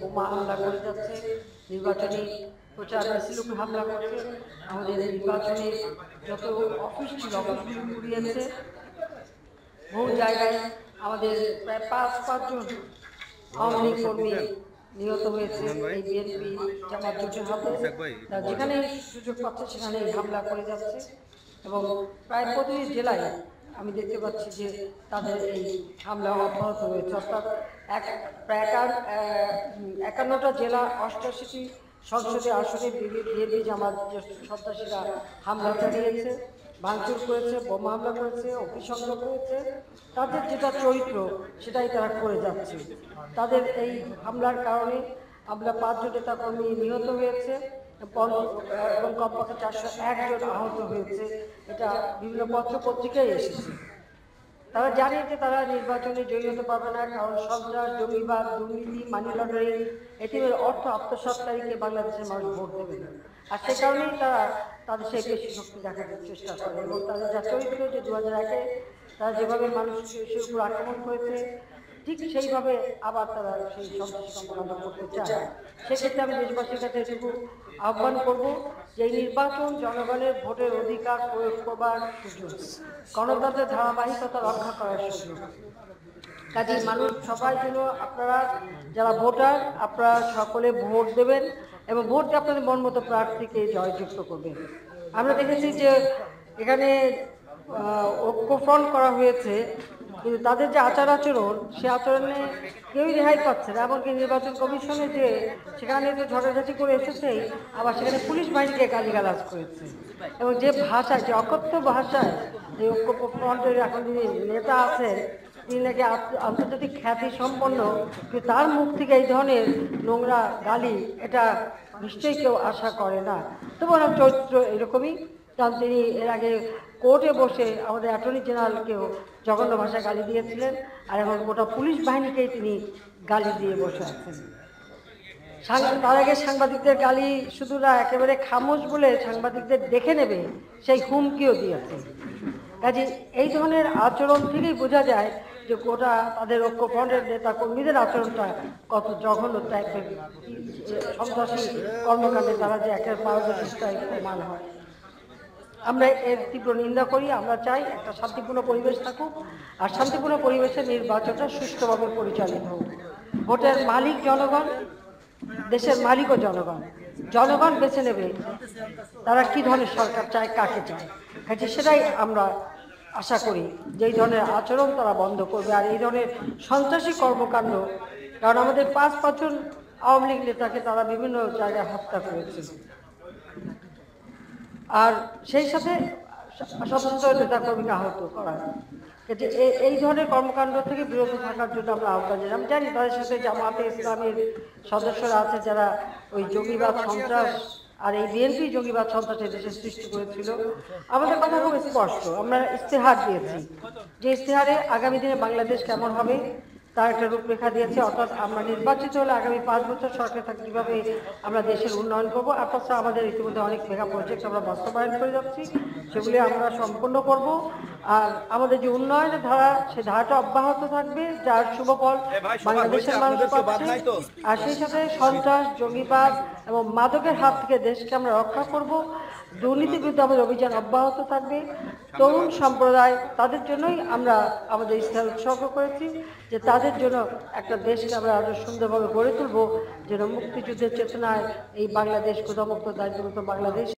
বোমা হামলা করে যাচ্ছে, নির্বাচনী হামলা করছে। আমাদের নির্বাচনের অফিস ছিল জায়গায় আমাদের পাঁচ পাঁচজন নিহত হয়েছে। যেখানে সুযোগ পাচ্ছে সেখানে হামলা করে যাচ্ছে। এবং প্রায় প্রতিটি জেলায় আমি দেখতে পাচ্ছি যে তাদের এই হামলা অব্যাহত রয়েছে। অর্থাৎ এক প্রায় একান্নটা জেলা অষ্টাশিটি সংসদীয় আসনে বিএনপি জামাত সন্ত্রাসীরা হামলা চালিয়েছে, ভাঙচুর করেছে, বোমা হামলা করেছে, অগ্নিসংযোগ করেছে। তাদের যেটা চরিত্র, সেটাই তারা করে যাচ্ছে। তাদের এই হামলার কারণে আমরা পাঁচজন নেতা কর্মী নিহত হয়েছে। এবং কমপক্ষে চারশো একজন আহত হয়েছে। এটা বিভিন্ন পত্র পত্রিকায় এসেছে। তারা জানে যে তারা নির্বাচনে জয়ী হতে পারবে না, কারণ সন্ত্রাস জঙ্গিবাদ দুর্নীতি মানি লন্ডারিং এটিমের অর্থ আত্মসৎকারীকে বাংলাদেশের মানুষ ভোট দেবে না। আর সে কারণেই তারা তাদের সেই বেশি শক্তি দেখানোর চেষ্টা করে। এবং তাদের যা চরিত্র যে দু হাজার একে, তারা যেভাবে মানুষের উপর আক্রমণ করেছে ঠিক সেইভাবে আবার তারা সেই সন্ত্রাসী করতে চায়। সেক্ষেত্রে আমি দেশবাসীর কাছে এটুকু আহ্বান করব যে নির্বাচন জনগণের ভোটের অধিকার প্রয়োগ করবার সুযোগ। গণতন্ত্রের ধারাবাহিকতা রক্ষা করার সুযোগ। কাজে মানুষ সবাই যেন আপনারা যারা ভোটার, আপনারা সকলে ভোট দেবেন এবং ভোট আপনাদের মন মতো প্রার্থীকে জয়যুক্ত করবেন। আমরা দেখেছি যে এখানে ঐক্যফ্রন্ট করা হয়েছে কিন্তু তাদের যে আচার আচরণ, সে আচরণে কেউই রেহাই পাচ্ছে না। এমনকি নির্বাচন কমিশনে যে সেখানে যে ঝগড়াঝাটি করে এসেছেই আবার সেখানে পুলিশ বাহিনীকে গালিগালাজ করেছে। এবং যে ভাষায়, যে অকথ্য ভাষায় যে ঐক্যফ্রন্টের এখন যিনি নেতা আছেন, তিনি নাকি আন্ত- আন্তর্জাতিক খ্যাতি সম্পন্ন, কিন্তু তার মুখ থেকে এই ধরনের নোংরা গালি, এটা নিশ্চয়ই কেউ আশা করে না। তবু ওনার চরিত্র এরকমই। কারণ তিনি এর আগে কোর্টে বসে আমাদের অ্যাটর্নি জেনারেলকেও জঘন্য ভাষায় গালি দিয়েছিলেন আর এখন গোটা পুলিশ বাহিনীকেই তিনি গালি দিয়ে বসে আছেন। তার আগে সাংবাদিকদের গালি শুধু না, একেবারে খামোশ বলে সাংবাদিকদের দেখে নেবে সেই হুমকিও দিয়েছে কাজে এই ধরনের আচরণ থেকেই বোঝা যায় যে গোটা তাদের ঐক্যফ্রন্টের নেতা কর্মীদের আচরণটা কত জঘন্য টাইপের। সন্ত্রাসী কর্মকাণ্ডে তারা যে একের পারদর্শিতায় প্রমাণ হয়। আমরা এর তীব্র নিন্দা করি, আমরা চাই একটা শান্তিপূর্ণ পরিবেশ থাকুক আর শান্তিপূর্ণ পরিবেশে নির্বাচনটা সুষ্ঠুভাবে পরিচালিত হোক। ভোটের মালিক জনগণ, দেশের মালিকও জনগণ। জনগণ বেছে নেবে তারা কি ধরনের সরকার চায়, কাকে চায়। সেটাই আমরা আশা করি যে এই ধরনের আচরণ তারা বন্ধ করবে আর এই ধরনের সন্ত্রাসী কর্মকাণ্ড, কারণ আমাদের পাঁচ পাঁচজন আওয়ামী লীগ নেতাকে তারা বিভিন্ন জায়গায় হত্যা করেছে। আর সেই সাথে সশস্ত্র নেতাকর্মীকে আহত করা। এই ধরনের কর্মকাণ্ড থেকে বিরত থাকার জন্য আমরা আহ্বান জানাই। আমি জানি তাদের সাথে জামাতে ইসলামের সদস্যরা আছে যারা ওই জঙ্গিবাদ সন্ত্রাস আর এই বিএনপি জঙ্গিবাদ সন্ত্রাস দেশে সৃষ্টি করেছিল। আমাদের কথা খুব স্পষ্ট, আমরা ইস্তেহার দিয়েছি যে ইস্তেহারে আগামী দিনে বাংলাদেশ কেমন হবে তার একটা রূপরেখা দিয়েছে, অর্থাৎ আমরা নির্বাচিত হলে আগামী পাঁচ বছর সরকার থাকতে কীভাবে আমরা দেশের উন্নয়ন করব। আপাতত আমাদের ইতিমধ্যে অনেক মেগা প্রজেক্ট আমরা বাস্তবায়ন করে যাচ্ছি। সেগুলি আমরা সম্পন্ন করব। আর আমাদের যে উন্নয়নের ধারা সে ধারাটা অব্যাহত থাকবে যার শুভ ফল বাংলাদেশের মানুষ পাচ্ছে। আর সেই সাথে সন্ত্রাস জঙ্গিবাদ এবং মাদকের হাত থেকে দেশকে আমরা রক্ষা করব। দুর্নীতি বিরুদ্ধে আমাদের অভিযান অব্যাহত থাকবে। তরুণ সম্প্রদায় তাদের জন্যই আমরা আমাদের ইস্তেহার উৎসর্গ করেছি যে তাদের জন্য একটা দেশকে আমরা আরও সুন্দরভাবে গড়ে তুলব যেন মুক্তিযুদ্ধের চেতনায় এই বাংলাদেশ ক্ষুধামুক্ত দারিদ্রমুক্ত বাংলাদেশ